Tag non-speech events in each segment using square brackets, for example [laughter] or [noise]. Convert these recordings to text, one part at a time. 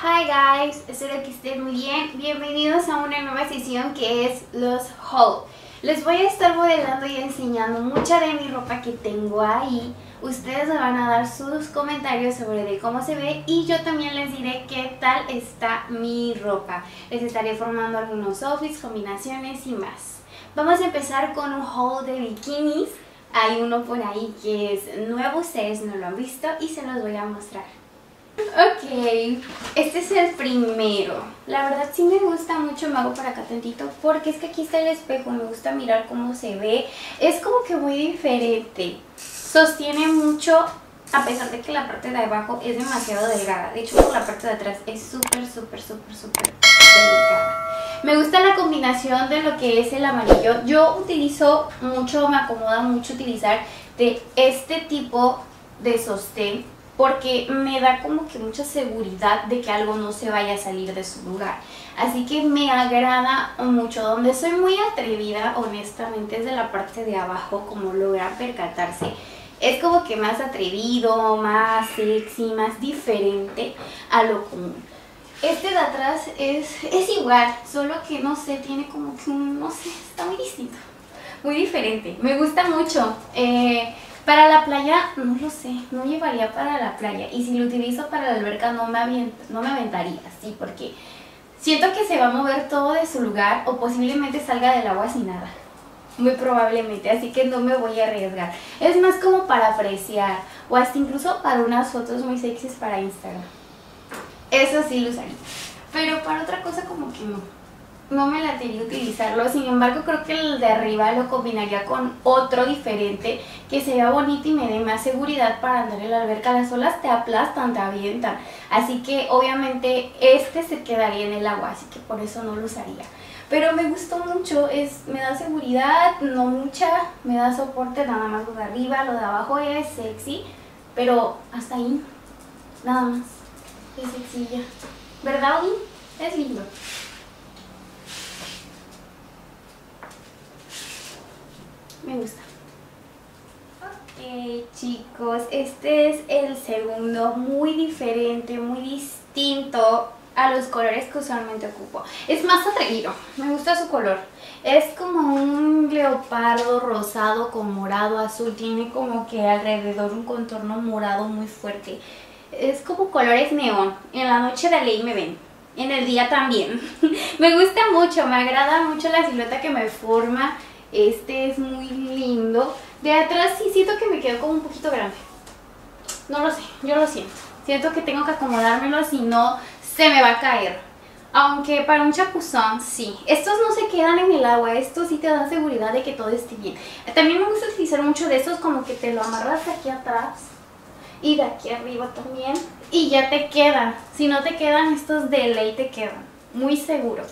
Hi guys, espero que estén muy bien. Bienvenidos a una nueva sesión que es los haul. Les voy a estar modelando y enseñando mucha de mi ropa que tengo ahí. Ustedes me van a dar sus comentarios sobre de cómo se ve y yo también les diré qué tal está mi ropa. Les estaré formando algunos outfits, combinaciones y más. Vamos a empezar con un haul de bikinis. Hay uno por ahí que es nuevo, ustedes no lo han visto y se los voy a mostrar. Ok, este es el primero. La verdad sí me gusta mucho, me hago para acá tantito, porque es que aquí está el espejo, me gusta mirar cómo se ve. Es como que muy diferente. Sostiene mucho, a pesar de que la parte de abajo es demasiado delgada. De hecho, la parte de atrás es súper, súper, súper, súper delgada. Me gusta la combinación de lo que es el amarillo. Yo utilizo mucho, me acomoda mucho utilizar de este tipo de sostén porque me da como que mucha seguridad de que algo no se vaya a salir de su lugar. Así que me agrada mucho. Donde soy muy atrevida, honestamente, es de la parte de abajo, como lograr percatarse. Es como que más atrevido, más sexy, más diferente a lo común. Este de atrás es, es igual, solo que no sé, tiene como que un, no sé, está muy distinto, muy diferente. Me gusta mucho. Eh, para la playa, no lo sé, no llevaría para la playa. Y si lo utilizo para la alberca, no me, no me aventaría, sí, porque siento que se va a mover todo de su lugar o posiblemente salga del agua sin nada. Muy probablemente, así que no me voy a arriesgar. Es más como para apreciar o hasta incluso para unas fotos muy sexys para Instagram. Eso sí lo usaría. Pero para otra cosa como que no no me la quería utilizarlo, sin embargo creo que el de arriba lo combinaría con otro diferente que se vea bonito y me dé más seguridad para andar en la alberca. Las olas te aplastan, te avientan, así que obviamente este se quedaría en el agua, así que por eso no lo usaría. Pero me gustó mucho, es, me da seguridad, no mucha, me da soporte nada más lo de arriba, lo de abajo es sexy, pero hasta ahí, nada más, es sencilla. ¿Verdad, Es lindo. Me gusta. Ok chicos, este es el segundo, muy diferente, muy distinto a los colores que usualmente ocupo. Es más atrevido, me gusta su color. Es como un leopardo rosado con morado azul, tiene como que alrededor un contorno morado muy fuerte. Es como colores neón, en la noche de ley me ven, en el día también. [laughs] me gusta mucho, me agrada mucho la silueta que me forma este es muy lindo. De atrás sí siento que me quedó como un poquito grande. No lo sé, yo lo siento. Siento que tengo que acomodármelo, si no se me va a caer. Aunque para un chapuzón, sí. Estos no se quedan en el agua, estos sí te dan seguridad de que todo esté bien. También me gusta utilizar mucho de estos como que te lo amarras de aquí atrás y de aquí arriba también. Y ya te quedan. Si no te quedan, estos de ley te quedan. Muy seguro.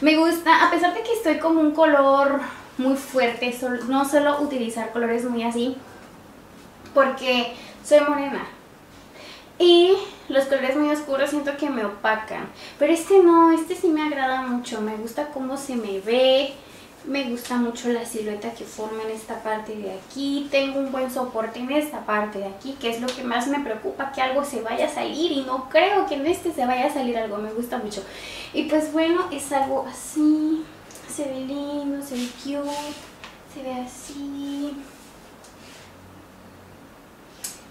Me gusta, a pesar de que estoy como un color muy fuerte, no solo utilizar colores muy así, porque soy morena. Y los colores muy oscuros siento que me opacan. Pero este no, este sí me agrada mucho. Me gusta cómo se me ve. Me gusta mucho la silueta que forma en esta parte de aquí. Tengo un buen soporte en esta parte de aquí, que es lo que más me preocupa, que algo se vaya a salir. Y no creo que en este se vaya a salir algo. Me gusta mucho. Y pues bueno, es algo así se ve lindo, se ve cute, se ve así.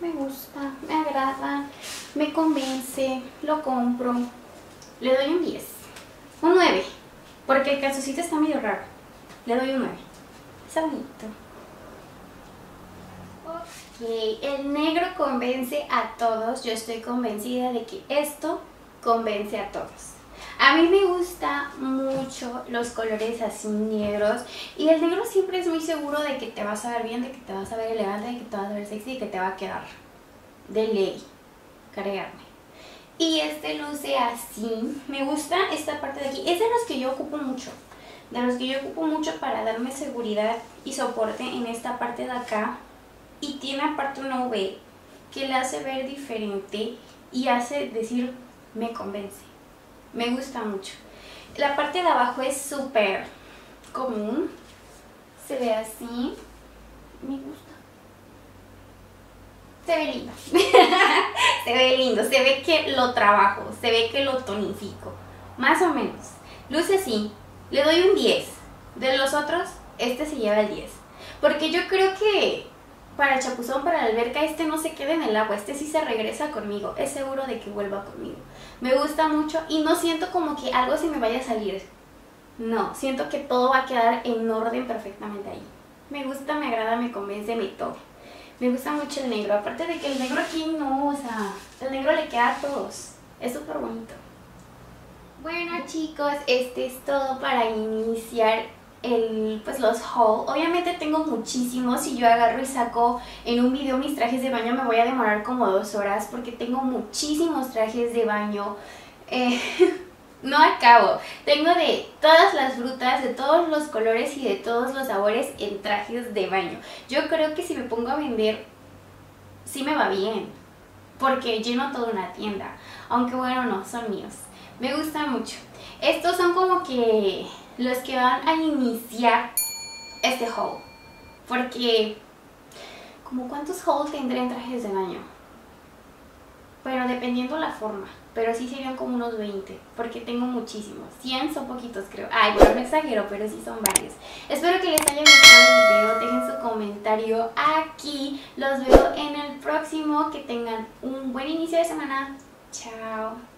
Me gusta, me agrada, me convence, lo compro. Le doy un 10. Un 9. Porque el calzoncito está medio raro. Le doy un 9. Está bonito. Ok, el negro convence a todos. Yo estoy convencida de que esto convence a todos. A mí me gusta mucho los colores así negros y el negro siempre es muy seguro de que te vas a ver bien, de que te vas a ver elegante, de que te vas a ver sexy y que te va a quedar de ley, cargarme. Y este luce así, me gusta esta parte de aquí, es de los que yo ocupo mucho, de los que yo ocupo mucho para darme seguridad y soporte en esta parte de acá. Y tiene aparte una V que le hace ver diferente y hace decir me convence me gusta mucho. La parte de abajo es súper común, se ve así, me gusta. se ve lindo. [laughs] se ve lindo, se ve que lo trabajo, se ve que lo tonifico. Más o menos. Luce así, le doy un 10. De los otros, este se lleva el 10. Porque yo creo que para el chapuzón, para la alberca, este no se queda en el agua, este sí se regresa conmigo, es seguro de que vuelva conmigo. Me gusta mucho y no siento como que algo se me vaya a salir. No, siento que todo va a quedar en orden perfectamente ahí. Me gusta, me agrada, me convence, me todo. Me gusta mucho el negro, aparte de que el negro aquí no, o sea, el negro le queda a todos. Es súper bonito. Bueno chicos, este es todo para iniciar el, pues los haul. Obviamente tengo muchísimos. Si yo agarro y saco en un video mis trajes de baño me voy a demorar como dos horas porque tengo muchísimos trajes de baño. Eh, [laughs] no acabo. Tengo de todas las frutas, de todos los colores y de todos los sabores en trajes de baño. Yo creo que si me pongo a vender, sí me va bien. Porque lleno toda una tienda. Aunque bueno, no, son míos. Me gusta mucho. Estos son como que los que van a iniciar este haul. Porque, como cuántos hauls tendré en trajes de baño. Pero dependiendo la forma. Pero sí serían como unos 20. Porque tengo muchísimos. 100 son poquitos creo. Ay, bueno, no exagero, pero sí son varios. Espero que les haya gustado el video. Dejen su comentario aquí. Los veo en el próximo. Que tengan un buen inicio de semana. Chao.